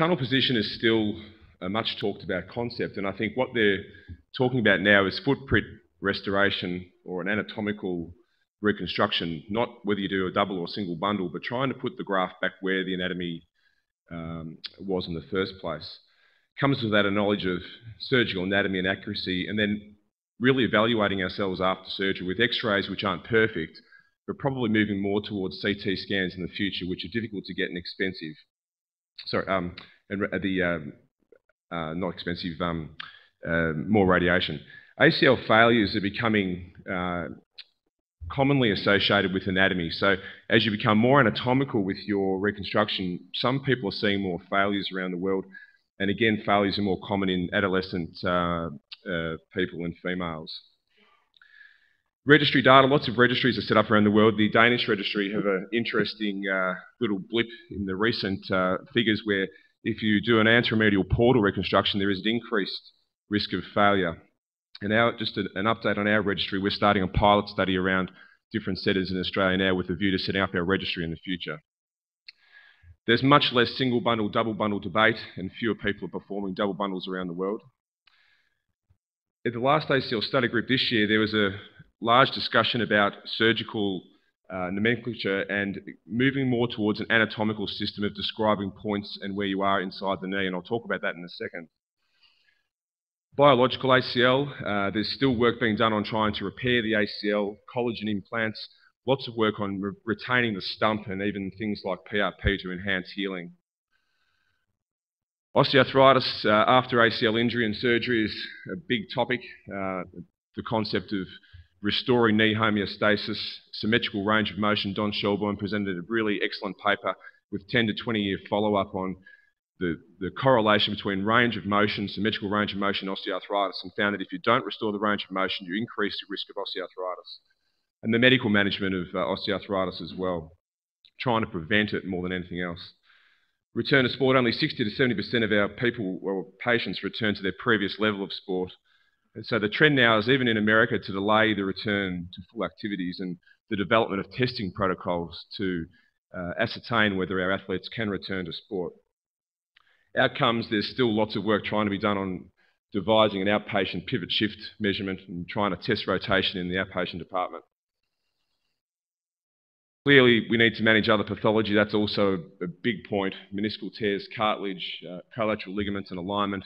tunnel position is still a much talked about concept, and I think what they're talking about now is footprint restoration or an anatomical reconstruction, not whether you do a double or single bundle, but trying to put the graft back where the anatomy um, was in the first place. Comes with that a knowledge of surgical anatomy and accuracy, and then really evaluating ourselves after surgery with x-rays which aren't perfect, but probably moving more towards CT scans in the future, which are difficult to get and expensive. Sorry, um, and the um, uh, not expensive, um, uh, more radiation. ACL failures are becoming uh, commonly associated with anatomy. So as you become more anatomical with your reconstruction, some people are seeing more failures around the world. And again, failures are more common in adolescent uh, uh, people and females. Registry data, lots of registries are set up around the world. The Danish registry have an interesting uh, little blip in the recent uh, figures where if you do an anteromedial portal reconstruction, there is an increased risk of failure. And now, just a, an update on our registry, we're starting a pilot study around different centres in Australia now with a view to setting up our registry in the future. There's much less single bundle, double bundle debate, and fewer people are performing double bundles around the world. At the last ACL study group this year, there was a large discussion about surgical uh, nomenclature and moving more towards an anatomical system of describing points and where you are inside the knee, and I'll talk about that in a second. Biological ACL, uh, there's still work being done on trying to repair the ACL, collagen implants, lots of work on re retaining the stump and even things like PRP to enhance healing. Osteoarthritis uh, after ACL injury and surgery is a big topic. Uh, the concept of restoring knee homeostasis, symmetrical range of motion. Don Shelbourne presented a really excellent paper with 10 to 20 year follow up on the, the correlation between range of motion, symmetrical range of motion, osteoarthritis, and found that if you don't restore the range of motion, you increase the risk of osteoarthritis. And the medical management of uh, osteoarthritis as well, trying to prevent it more than anything else. Return to sport, only 60 to 70% of our people or patients return to their previous level of sport. And so the trend now is even in America to delay the return to full activities and the development of testing protocols to uh, ascertain whether our athletes can return to sport. Outcomes, there's still lots of work trying to be done on devising an outpatient pivot shift measurement and trying to test rotation in the outpatient department. Clearly, we need to manage other pathology. That's also a big point. Meniscal tears, cartilage, uh, collateral ligaments and alignment.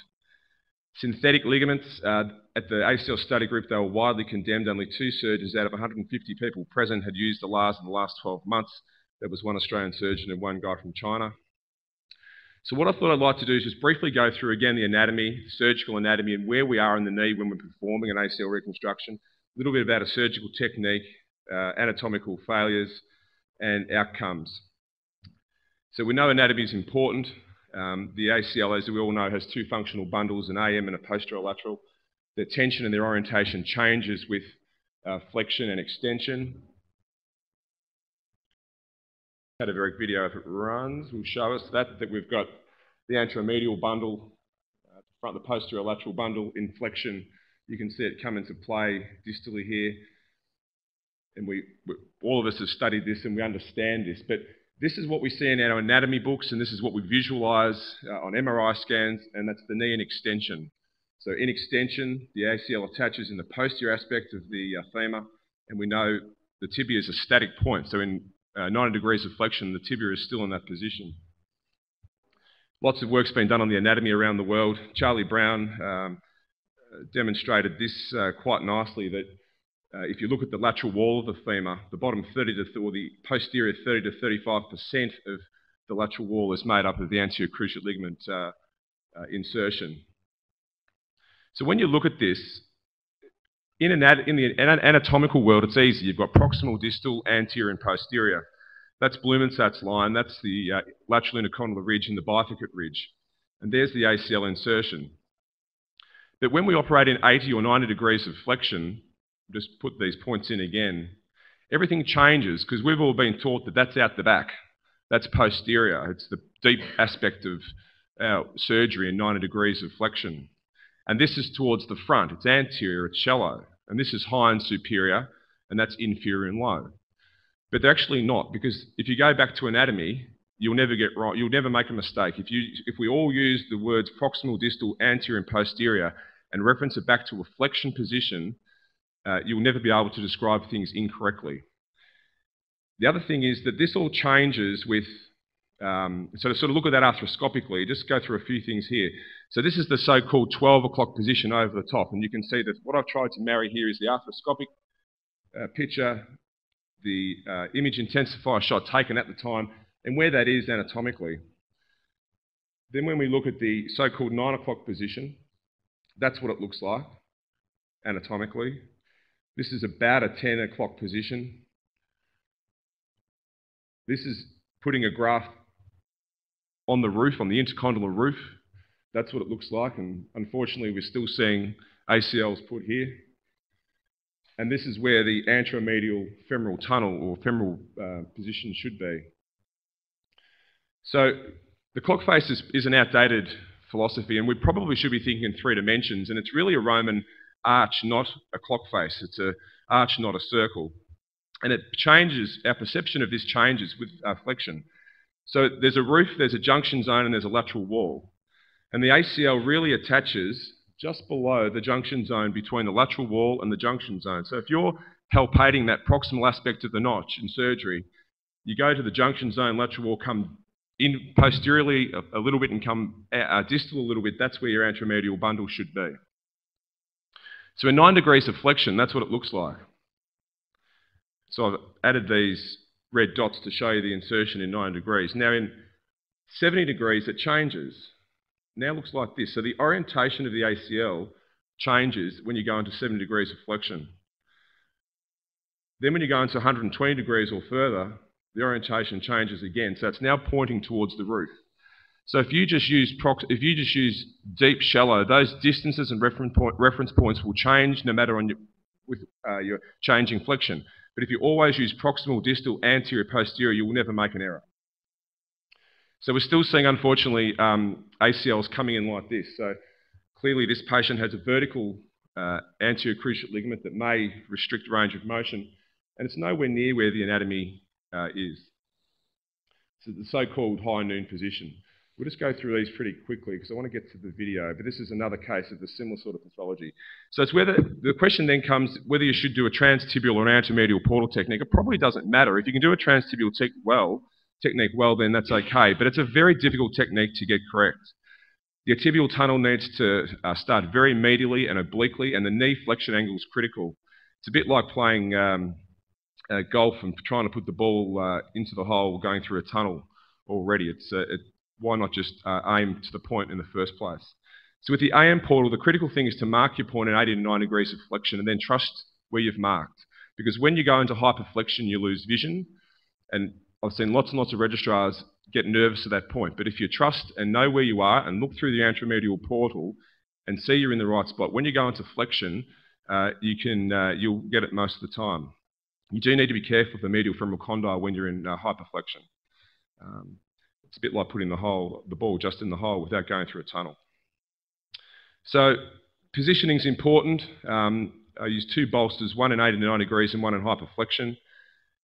Synthetic ligaments, uh, at the ACL study group, they were widely condemned. Only two surgeons out of 150 people present had used the LARS in the last 12 months. There was one Australian surgeon and one guy from China. So what I thought I'd like to do is just briefly go through again the anatomy, surgical anatomy, and where we are in the knee when we're performing an ACL reconstruction. A little bit about a surgical technique, uh, anatomical failures, and outcomes. So we know anatomy is important. Um, the ACL, as we all know, has two functional bundles, an AM and a posterolateral. Their tension and their orientation changes with uh, flexion and extension cadaveric video, if it runs, will show us that, that we've got the anteromedial bundle, uh, front the posterolateral bundle in flexion. You can see it come into play distally here. And we, we, all of us have studied this and we understand this. But this is what we see in our anatomy books, and this is what we visualize uh, on MRI scans, and that's the knee in extension. So in extension, the ACL attaches in the posterior aspect of the uh, femur, and we know the tibia is a static point. So in uh, 90 degrees of flexion, the tibia is still in that position. Lots of work's been done on the anatomy around the world. Charlie Brown um, demonstrated this uh, quite nicely that uh, if you look at the lateral wall of the femur, the bottom 30 to, or the posterior 30 to 35% of the lateral wall is made up of the anterior cruciate ligament uh, uh, insertion. So when you look at this, in, an, in the anatomical world, it's easy. You've got proximal, distal, anterior, and posterior. That's Blumensaat's line. That's the uh, lateral intercondylar ridge and the bifurcate ridge. And there's the ACL insertion. But when we operate in 80 or 90 degrees of flexion, just put these points in again, everything changes because we've all been taught that that's out the back. That's posterior. It's the deep aspect of our surgery and 90 degrees of flexion. And this is towards the front. It's anterior, it's shallow. And this is high and superior, and that's inferior and low. But they're actually not, because if you go back to anatomy, you'll never get right. You'll never make a mistake. If, you, if we all use the words proximal, distal, anterior, and posterior and reference it back to a flexion position, uh, you'll never be able to describe things incorrectly. The other thing is that this all changes with, um, so to sort of look at that arthroscopically, just go through a few things here. So this is the so-called 12 o'clock position over the top, and you can see that what I've tried to marry here is the arthroscopic uh, picture, the uh, image intensifier shot taken at the time, and where that is anatomically. Then when we look at the so-called 9 o'clock position, that's what it looks like anatomically. This is about a 10 o'clock position. This is putting a graft on the roof, on the intercondylar roof. That's what it looks like, and unfortunately we're still seeing ACLs put here. And this is where the anteromedial femoral tunnel or femoral uh, position should be. So the clock face is, is, an outdated philosophy, and we probably should be thinking in three dimensions, and it's really a Roman arch, not a clock face. It's an arch, not a circle. And it changes, our perception of this changes with uh, flexion. So there's a roof, there's a junction zone, and there's a lateral wall. And the ACL really attaches just below the junction zone between the lateral wall and the junction zone. So if you're palpating that proximal aspect of the notch in surgery, you go to the junction zone, lateral wall, come in posteriorly a, a little bit and come uh distal a little bit, that's where your anteromedial bundle should be. So in 9 degrees of flexion, that's what it looks like. So I've added these red dots to show you the insertion in 9 degrees. Now in 70 degrees, it changes now it looks like this. So the orientation of the ACL changes when you go into 70 degrees of flexion. Then when you go into 120 degrees or further, the orientation changes again. So it's now pointing towards the roof. So if you just use prox- if you just use deep, shallow, those distances and reference, point, reference points will change no matter on your, with uh, your changing flexion. But if you always use proximal, distal, anterior, posterior, you will never make an error. So we're still seeing, unfortunately, um, ACLs coming in like this. So clearly this patient has a vertical uh, anterior cruciate ligament that may restrict range of motion, and it's nowhere near where the anatomy uh, is. So the so-called high noon position. We'll just go through these pretty quickly because I want to get to the video, but this is another case of the similar sort of pathology. So it's whether, the question then comes whether you should do a transtibial or an anteromedial portal technique. It probably doesn't matter. If you can do a transtibial technique well, technique well, then that's okay. But it's a very difficult technique to get correct. The tibial tunnel needs to uh, start very medially and obliquely, and the knee flexion angle is critical. It's a bit like playing um, uh, golf and trying to put the ball uh, into the hole going through a tunnel already. It's, uh, it, why not just uh, aim to the point in the first place? So with the AM portal, the critical thing is to mark your point at 80 to 90 degrees of flexion and then trust where you've marked. Because when you go into hyperflexion, you lose vision. And I've seen lots and lots of registrars get nervous at that point. But if you trust and know where you are and look through the anteromedial portal and see you're in the right spot, when you go into flexion, uh, you can, uh, you'll get it most of the time. You do need to be careful of the medial femoral condyle when you're in uh, hyperflexion. Um, it's a bit like putting the, hole, the ball just in the hole without going through a tunnel. So positioning is important. Um, I use two bolsters, one in 80 to 90 degrees and one in hyperflexion.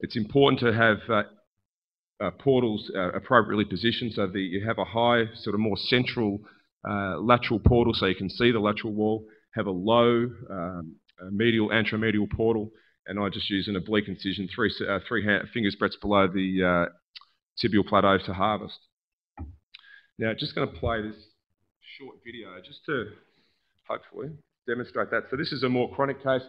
It's important to have uh, uh, portals uh, appropriately positioned so that you have a high, sort of more central uh, lateral portal so you can see the lateral wall, have a low um, medial, anteromedial portal, and I just use an oblique incision three, uh, three fingers breadths below the uh, tibial plateau to harvest. Now, just going to play this short video just to hopefully demonstrate that. So this is a more chronic case.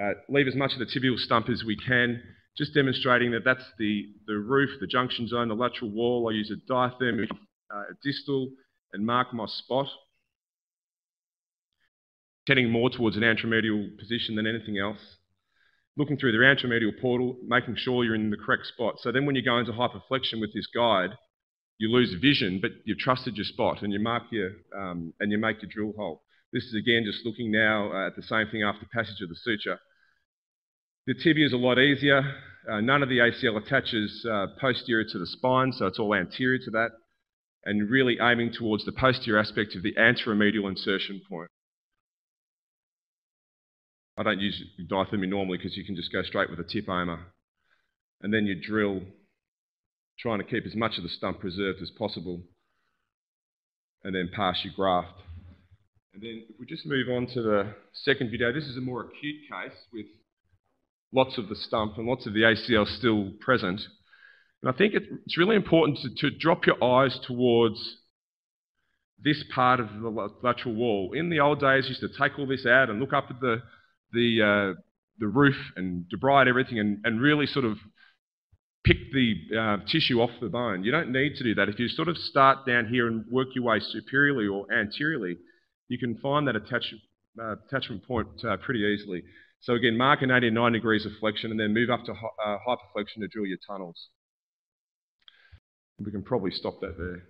Uh, leave as much of the tibial stump as we can just demonstrating that that's the, the roof, the junction zone, the lateral wall. I use a diathermic uh, distal and mark my spot, tending more towards an anteromedial position than anything else. Looking through the anteromedial portal, making sure you're in the correct spot. So then when you go into hyperflexion with this guide, you lose vision, but you've trusted your spot and you mark your, um, and you make your drill hole. This is again just looking now at the same thing after passage of the suture. The tibia is a lot easier. Uh, none of the ACL attaches uh, posterior to the spine, so it's all anterior to that, and really aiming towards the posterior aspect of the anteromedial insertion point. I don't use diathermy normally because you can just go straight with a tip aimer. And then you drill, trying to keep as much of the stump preserved as possible, and then pass your graft. And then if we just move on to the second video, this is a more acute case with lots of the stump and lots of the ACL still present. And I think it's really important to, to drop your eyes towards this part of the lateral wall. In the old days, you used to take all this out and look up at the, the, uh, the roof and debride everything and, and really sort of pick the uh, tissue off the bone. You don't need to do that. If you sort of start down here and work your way superiorly or anteriorly, you can find that attach, uh, attachment point uh, pretty easily. So again, mark an 89 degrees of flexion and then move up to uh, hyperflexion to drill your tunnels. We can probably stop that there.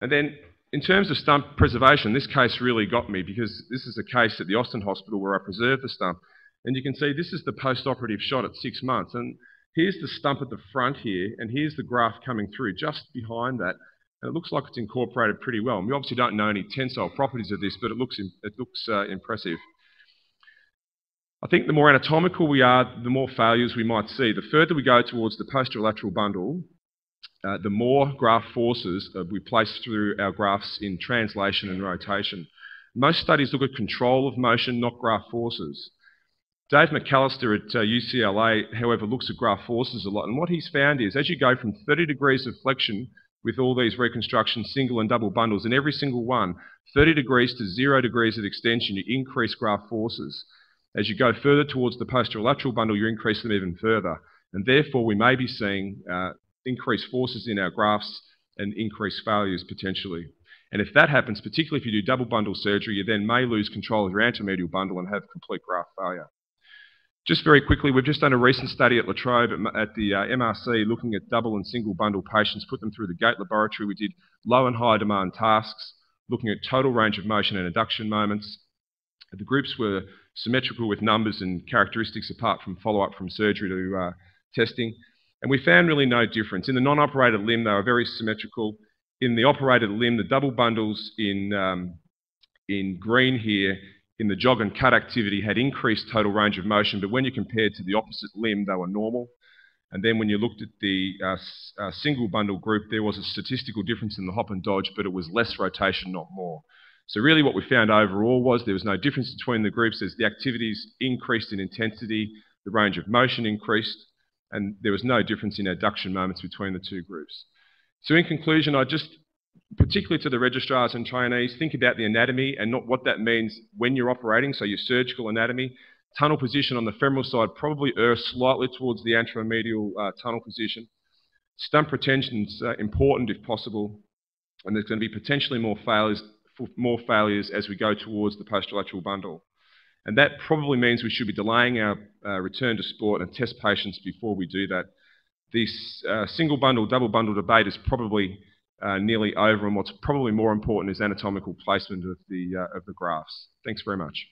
And then in terms of stump preservation, this case really got me because this is a case at the Austin Hospital where I preserved the stump. And you can see this is the post-operative shot at six months. And here's the stump at the front here, and here's the graft coming through just behind that. And it looks like it's incorporated pretty well. And we obviously don't know any tensile properties of this, but it looks, it looks uh, impressive. I think the more anatomical we are, the more failures we might see. The further we go towards the posterolateral bundle, uh, the more graft forces uh, we place through our grafts in translation and rotation. Most studies look at control of motion, not graft forces. Dave McAllister at uh, UCLA, however, looks at graft forces a lot, and what he's found is as you go from 30 degrees of flexion with all these reconstruction single and double bundles, in every single one, 30 degrees to zero degrees of extension, you increase graft forces. As you go further towards the posterolateral bundle, you increase them even further. And therefore, we may be seeing uh, increased forces in our grafts and increased failures potentially. And if that happens, particularly if you do double bundle surgery, you then may lose control of your anteromedial bundle and have complete graft failure. Just very quickly, we've just done a recent study at La Trobe at the uh, MRC looking at double and single bundle patients, put them through the gait laboratory. We did low and high demand tasks, looking at total range of motion and adduction moments. The groups were symmetrical with numbers and characteristics apart from follow-up from surgery to uh, testing. And we found really no difference. In the non-operated limb, they were very symmetrical. In the operated limb, the double bundles in, um, in green here, in the jog and cut activity, had increased total range of motion, but when you compared to the opposite limb, they were normal. And then when you looked at the uh, uh, single bundle group, there was a statistical difference in the hop and dodge, but it was less rotation, not more. So really what we found overall was there was no difference between the groups as the activities increased in intensity, the range of motion increased, and there was no difference in adduction moments between the two groups. So in conclusion, I just, particularly to the registrars and trainees, think about the anatomy and not what that means when you're operating, so your surgical anatomy. Tunnel position on the femoral side probably err slightly towards the anteromedial uh, tunnel position. Stump retention is uh, important if possible, and there's going to be potentially more failures, more failures as we go towards the posterolateral bundle. And that probably means we should be delaying our uh, return to sport and test patients before we do that. This uh, single bundle, double bundle debate is probably uh, nearly over, and what's probably more important is anatomical placement of the, uh, of the grafts. Thanks very much.